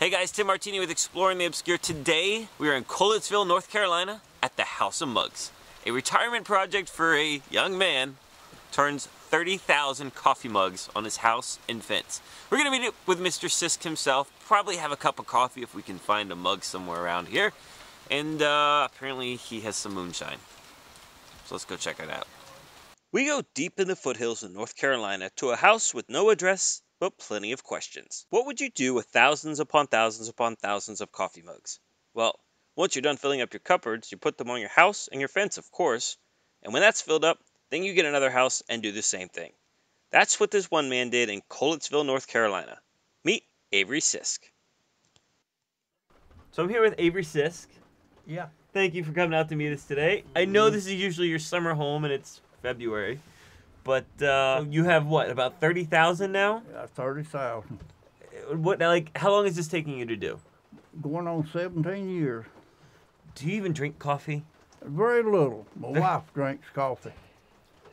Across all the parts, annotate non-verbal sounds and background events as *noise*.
Hey guys, Tim Martini with Exploring the Obscure. Today we are in Collettsville, North Carolina at the House of Mugs. A retirement project for a young man turns 30,000 coffee mugs on his house and fence. We're gonna meet up with Mr. Sisk himself, probably have a cup of coffee if we can find a mug somewhere around here. And uh, apparently he has some moonshine. So let's go check it out. We go deep in the foothills of North Carolina to a house with no address but plenty of questions. What would you do with thousands upon thousands upon thousands of coffee mugs? Well, once you're done filling up your cupboards, you put them on your house and your fence, of course. And when that's filled up, then you get another house and do the same thing. That's what this one man did in Collettsville, North Carolina. Meet Avery Sisk. So I'm here with Avery Sisk. Yeah. Thank you for coming out to meet us today. I know mm-hmm. this is usually your summer home and it's February. But uh, you have what about thirty thousand now? Yeah, thirty thousand. What like? How long is this taking you to do? Going on seventeen years. Do you even drink coffee? Very little. My *laughs* wife drinks coffee.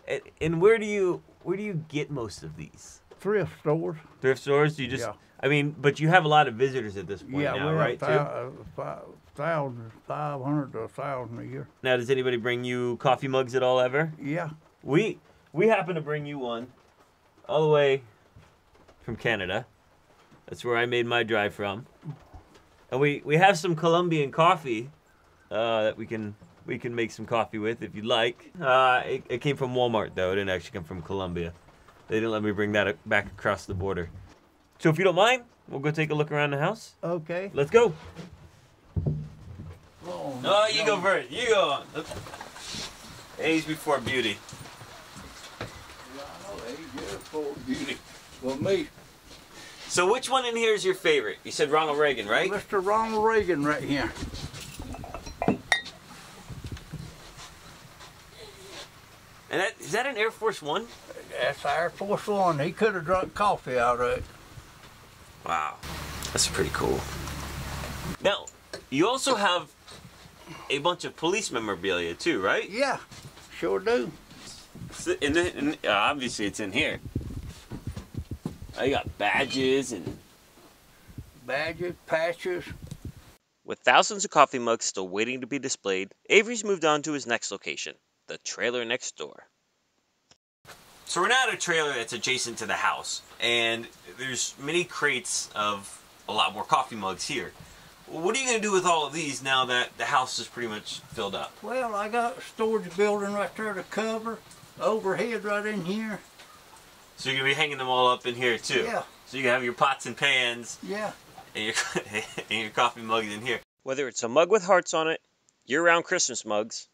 And, and where do you where do you get most of these? Thrift stores. Thrift stores? Do you just? Yeah. I mean, but you have a lot of visitors at this point yeah, now, we right? have thou- uh, five thousand, five hundred to a thousand a year. Now, does anybody bring you coffee mugs at all ever? Yeah. We we happen to bring you one all the way from Canada. That's where I made my drive from. And we, we have some Colombian coffee uh, that we can we can make some coffee with if you'd like. Uh, it, it came from Walmart though. It didn't actually come from Colombia. They didn't let me bring that back across the border. So if you don't mind, we'll go take a look around the house. Okay. Let's go. Oh, No, you go first. You go on. Age before beauty. Beauty. Well, me, So which one in here is your favorite? You said Ronald Reagan, right? Mr. Ronald Reagan, right here. And that is that an Air Force One? That's Air Force One. He could have drunk coffee out of it. Wow, that's pretty cool. Now, you also have a bunch of police memorabilia too, right? Yeah, sure do. It's In the, in, uh, obviously, it's in here. I got badges and. Badges, patches. With thousands of coffee mugs still waiting to be displayed, Avery's moved on to his next location, the trailer next door. So we're now at a trailer that's adjacent to the house, and there's many crates of a lot more coffee mugs here. What are you going to do with all of these now that the house is pretty much filled up? Well, I got a storage building right there to cover. Overhead right in here. So you're going to be hanging them all up in here too? Yeah. So you can have your pots and pans Yeah. and your, *laughs* and your coffee mugs in here. Whether it's a mug with hearts on it, year-round Christmas mugs,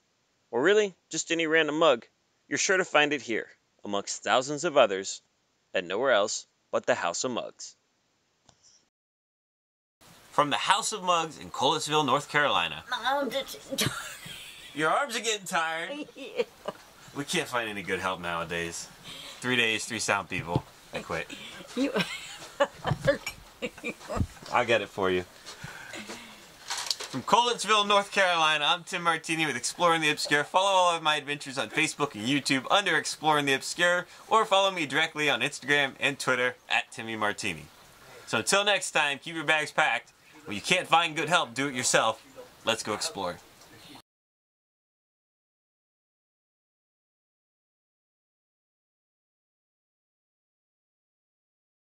or really just any random mug, you're sure to find it here, amongst thousands of others, and nowhere else but the House of Mugs. From the House of Mugs in Collettsville, North Carolina. I'm just Your arms are getting tired. *laughs* We can't find any good help nowadays. Three days, three sound people. I quit. you. I'll get it for you. From Collettsville, North Carolina, I'm Tim Martini with Exploring the Obscure. Follow all of my adventures on Facebook and YouTube under Exploring the Obscure, or follow me directly on Instagram and Twitter at Timmy Martini. So until next time, keep your bags packed. When you can't find good help, do it yourself. Let's go explore.